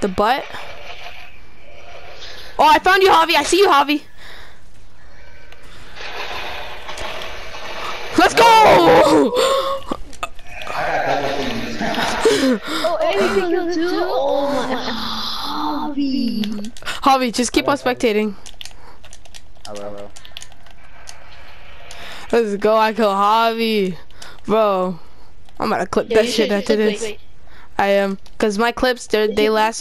The butt? Oh, I found you, Javi. I see you, Javi. Let's go! Oh, anything you too. Oh my. Hobby. Javi, just keep on spectating. Hello. Let's go, I kill Javi. Bro, I'm gonna clip Yeah, that shit should- after this. wait. I am, cause my clips, they last